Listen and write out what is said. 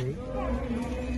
Okay.